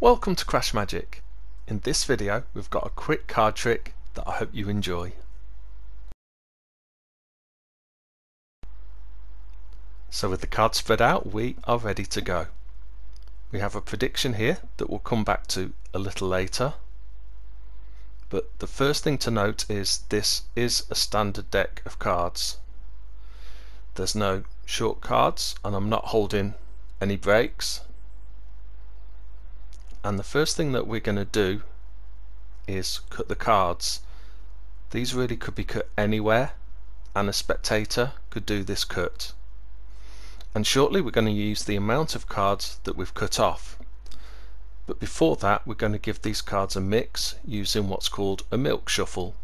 Welcome to Crash Magic. In this video we've got a quick card trick that I hope you enjoy. So with the cards spread out we are ready to go. We have a prediction here that we'll come back to a little later. But the first thing to note is this is a standard deck of cards. There's no short cards and I'm not holding any breaks and the first thing that we're going to do is cut the cards. These really could be cut anywhere and a spectator could do this cut. And shortly we're going to use the amount of cards that we've cut off. But before that we're going to give these cards a mix using what's called a milk shuffle.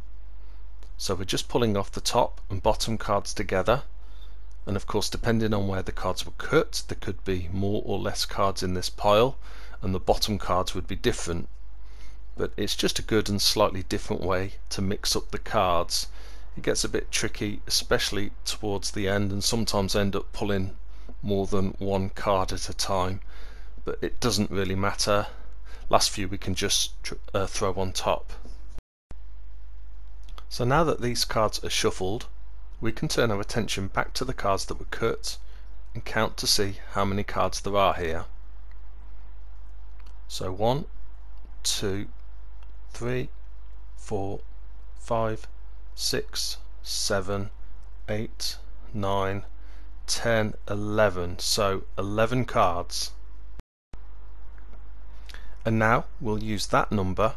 So we're just pulling off the top and bottom cards together. And of course depending on where the cards were cut there could be more or less cards in this pile and the bottom cards would be different. But it's just a good and slightly different way to mix up the cards. It gets a bit tricky especially towards the end and sometimes end up pulling more than one card at a time. But it doesn't really matter. Last few we can just uh, throw on top. So now that these cards are shuffled we can turn our attention back to the cards that were cut and count to see how many cards there are here. So one, two, three, four, five, six, seven, eight, nine, ten, eleven. So 11 cards. And now we'll use that number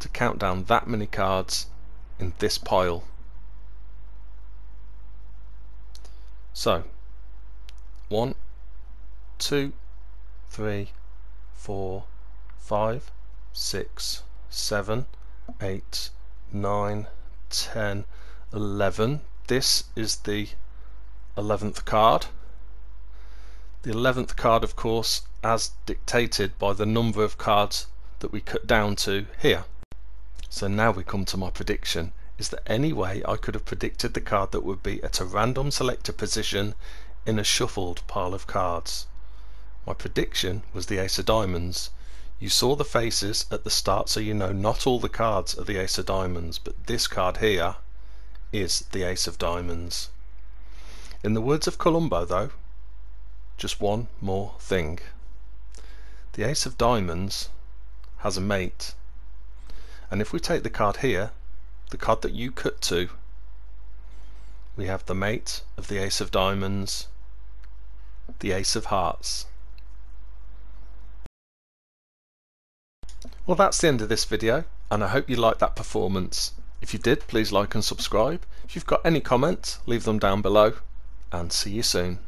to count down that many cards in this pile. So, one, two, three, four, five, six, seven, eight, nine, ten, eleven. This is the 11th card. The 11th card, of course, as dictated by the number of cards that we cut down to here. So now we come to my prediction is there any way I could have predicted the card that would be at a random selector position in a shuffled pile of cards? My prediction was the Ace of Diamonds. You saw the faces at the start so you know not all the cards are the Ace of Diamonds but this card here is the Ace of Diamonds. In the words of Columbo though, just one more thing. The Ace of Diamonds has a mate and if we take the card here the card that you cut to, we have the mate of the Ace of Diamonds, the Ace of Hearts. Well that's the end of this video and I hope you liked that performance. If you did please like and subscribe. If you've got any comments leave them down below and see you soon.